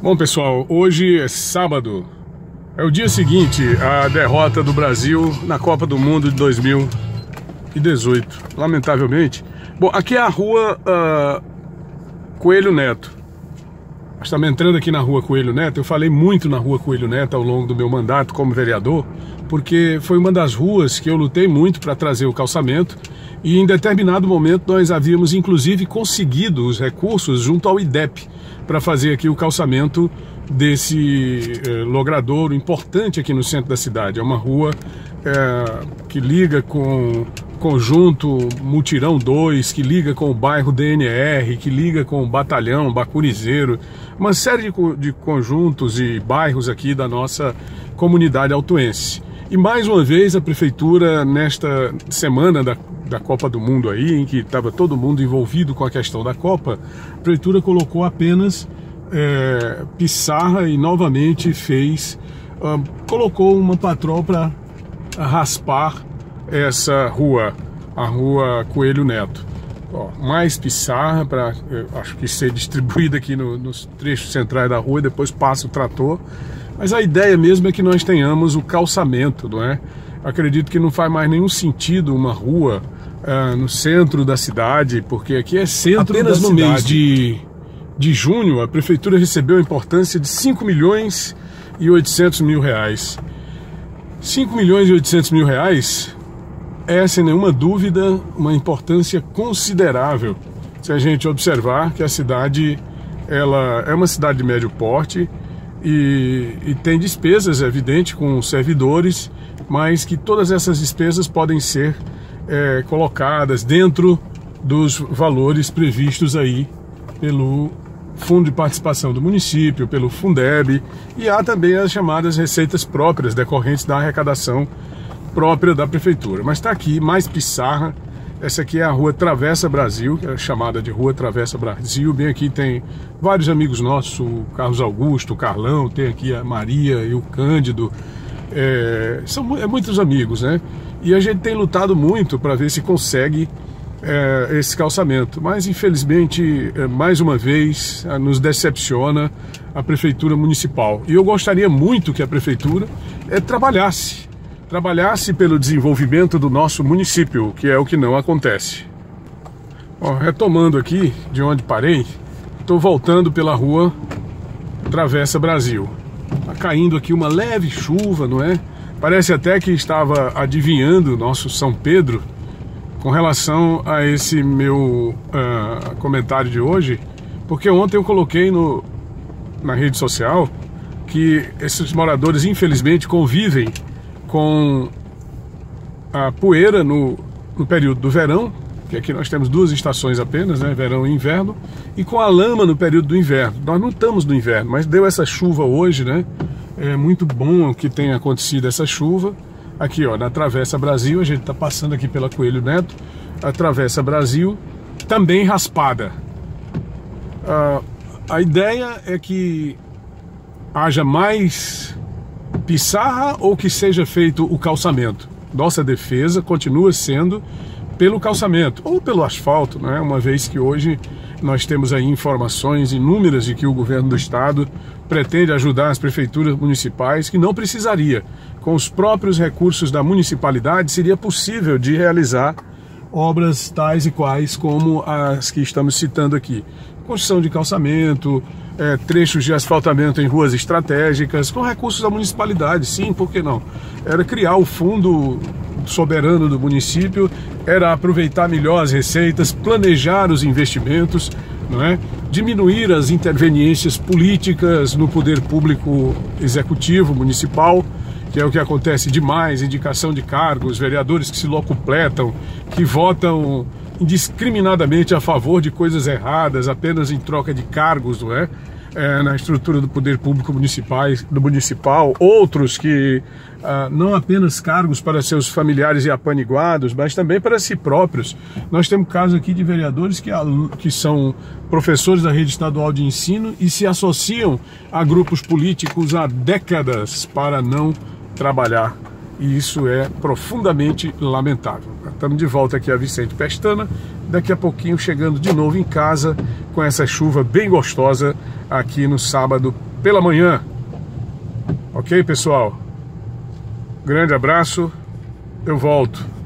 Bom, pessoal, hoje é sábado. É o dia seguinte à derrota do Brasil na Copa do Mundo de 2018. Lamentavelmente. Bom, aqui é a rua uh, Coelho Neto. Estamos entrando aqui na rua Coelho Neto. Eu falei muito na rua Coelho Neto ao longo do meu mandato como vereador, porque foi uma das ruas que eu lutei muito para trazer o calçamento e em determinado momento nós havíamos inclusive conseguido os recursos junto ao IDEP para fazer aqui o calçamento desse eh, logradouro importante aqui no centro da cidade. É uma rua eh, que liga com conjunto Mutirão 2, que liga com o bairro DNR, que liga com o batalhão Bacurizeiro, uma série de, de conjuntos e bairros aqui da nossa comunidade autuense. E mais uma vez a prefeitura, nesta semana da da Copa do Mundo aí, em que estava todo mundo envolvido com a questão da Copa, a prefeitura colocou apenas é, pissarra e novamente fez, uh, colocou uma patrol para raspar essa rua, a rua Coelho Neto. Ó, mais pissarra para, acho que ser distribuída aqui no, nos trechos centrais da rua e depois passa o trator. Mas a ideia mesmo é que nós tenhamos o calçamento, não é? Acredito que não faz mais nenhum sentido uma rua uh, no centro da cidade, porque aqui é centro Apenas no cidade. mês de, de junho a prefeitura recebeu a importância de 5 milhões e 800 mil reais. 5 milhões e 800 mil reais é, sem nenhuma dúvida, uma importância considerável se a gente observar que a cidade ela é uma cidade de médio porte e, e tem despesas, é evidente, com servidores, mas que todas essas despesas podem ser é, colocadas dentro dos valores previstos aí pelo Fundo de Participação do Município, pelo Fundeb, e há também as chamadas receitas próprias decorrentes da arrecadação própria da Prefeitura. Mas está aqui mais Pissarra, essa aqui é a Rua Travessa Brasil, que é chamada de Rua Travessa Brasil. Bem aqui tem vários amigos nossos, o Carlos Augusto, o Carlão, tem aqui a Maria e o Cândido. É, são é muitos amigos, né? E a gente tem lutado muito para ver se consegue é, esse calçamento. Mas, infelizmente, é, mais uma vez, nos decepciona a Prefeitura Municipal. E eu gostaria muito que a Prefeitura é, trabalhasse, trabalhasse pelo desenvolvimento do nosso município, que é o que não acontece. Ó, retomando aqui de onde parei, estou voltando pela rua Travessa Brasil. Está caindo aqui uma leve chuva, não é? Parece até que estava adivinhando nosso São Pedro com relação a esse meu uh, comentário de hoje, porque ontem eu coloquei no, na rede social que esses moradores, infelizmente, convivem com a poeira no, no período do verão, que aqui nós temos duas estações apenas, né, verão e inverno, e com a lama no período do inverno. Nós não estamos no inverno, mas deu essa chuva hoje, né? É muito bom que tenha acontecido essa chuva. Aqui, ó, na Travessa Brasil, a gente está passando aqui pela Coelho Neto, a Travessa Brasil, também raspada. Ah, a ideia é que haja mais pissarra ou que seja feito o calçamento. Nossa defesa continua sendo pelo calçamento ou pelo asfalto, né? uma vez que hoje nós temos aí informações inúmeras de que o governo do estado pretende ajudar as prefeituras municipais, que não precisaria. Com os próprios recursos da municipalidade, seria possível de realizar obras tais e quais como as que estamos citando aqui. Construção de calçamento, é, trechos de asfaltamento em ruas estratégicas, com recursos da municipalidade, sim, por que não? Era criar o fundo soberano do município, era aproveitar melhor as receitas, planejar os investimentos, não é? diminuir as interveniências políticas no poder público executivo municipal, que é o que acontece demais, indicação de cargos, vereadores que se locupletam, que votam indiscriminadamente a favor de coisas erradas, apenas em troca de cargos, não é? é, na estrutura do poder público municipais, do municipal, outros que ah, não apenas cargos para seus familiares e apaniguados, mas também para si próprios. Nós temos casos aqui de vereadores que, que são professores da rede estadual de ensino e se associam a grupos políticos há décadas para não trabalhar e isso é profundamente lamentável. Estamos de volta aqui a Vicente Pestana, daqui a pouquinho chegando de novo em casa com essa chuva bem gostosa aqui no sábado pela manhã. Ok, pessoal? Grande abraço. Eu volto.